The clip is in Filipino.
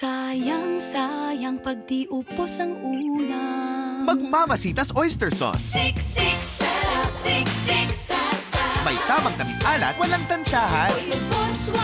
Sayang, sayang pag di upos ang ulam. Magmamasitas oyster sauce. Siksik sarap, siksik sasa. May tamang tamis alat, walang tansyahan. Upos.